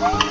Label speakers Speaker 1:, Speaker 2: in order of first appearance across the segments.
Speaker 1: Woo!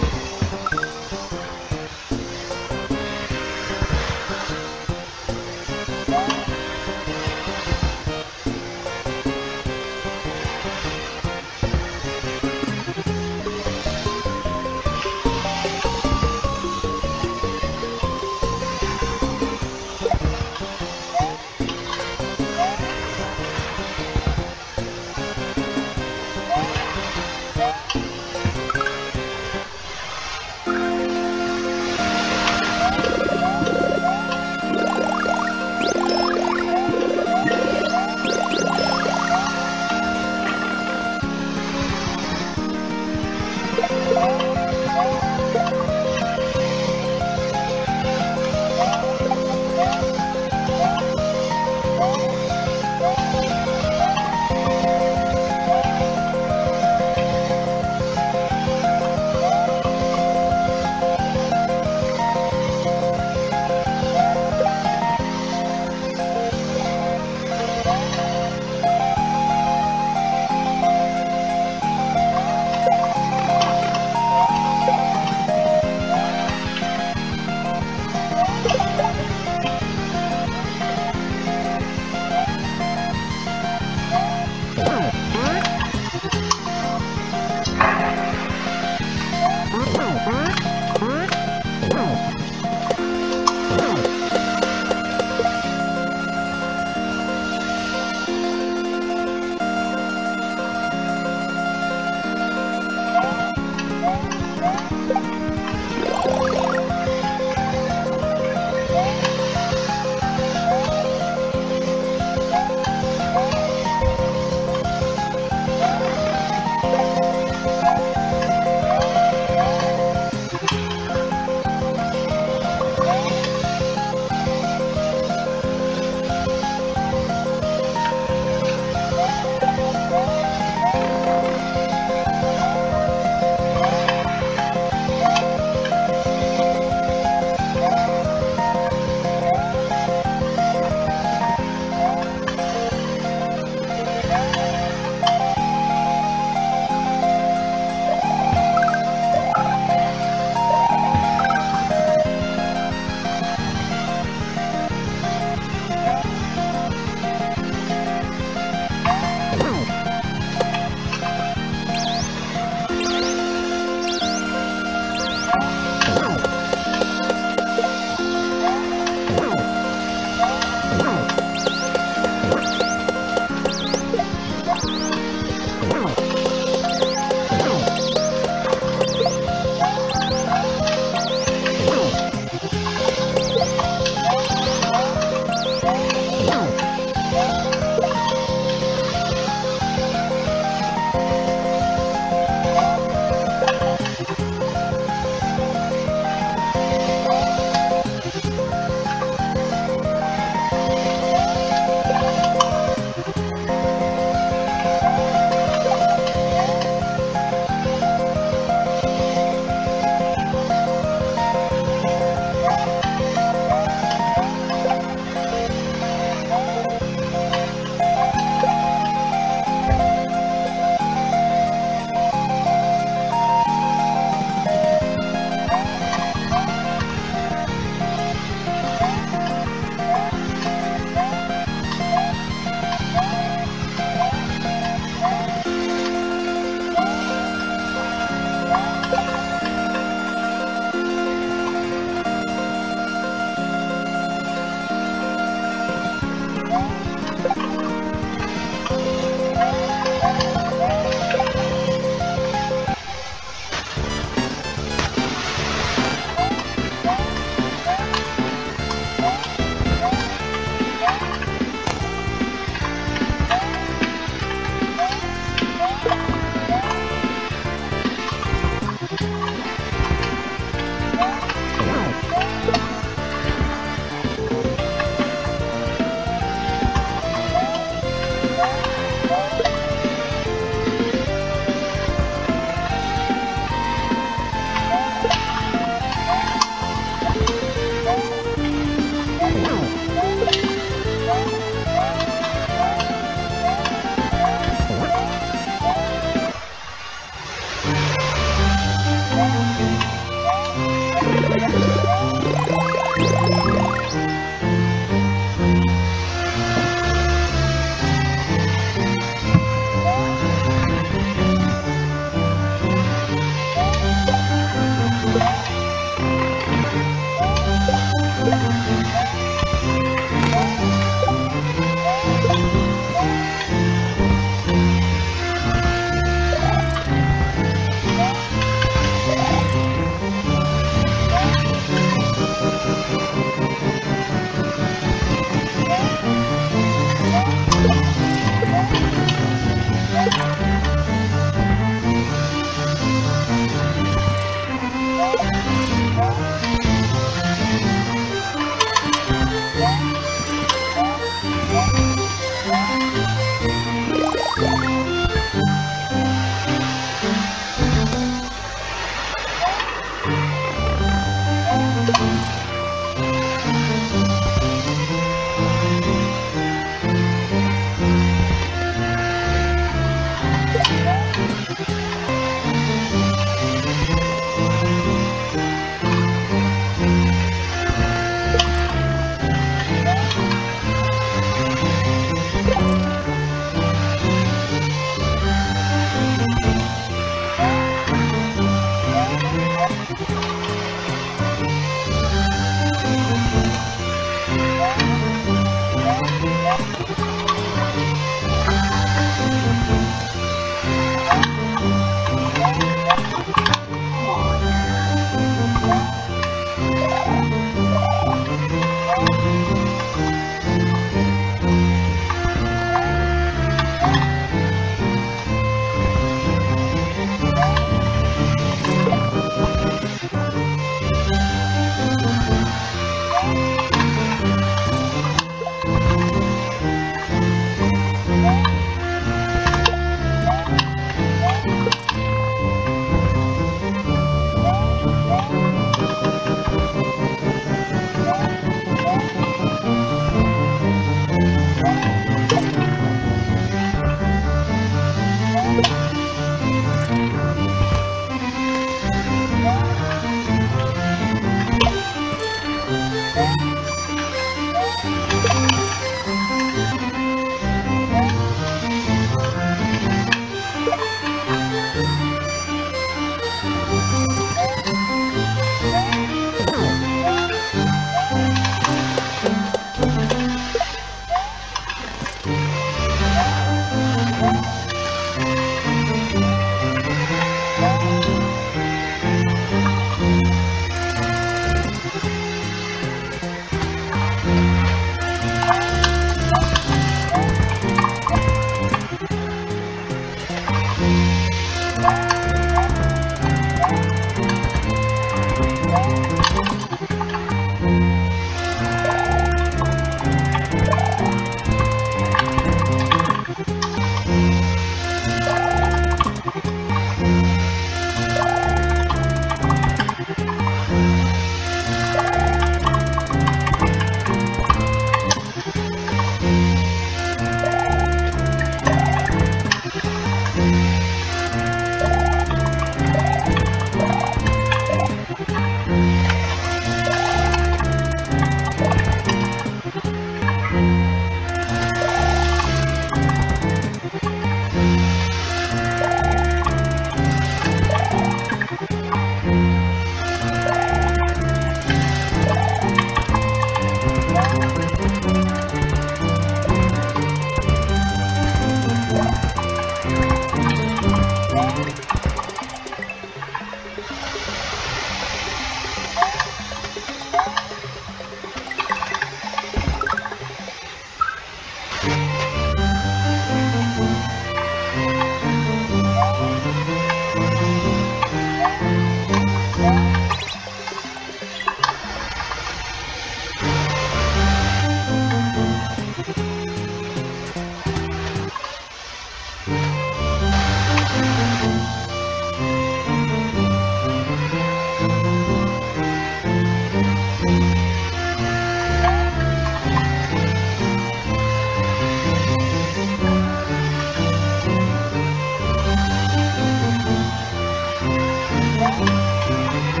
Speaker 1: Thank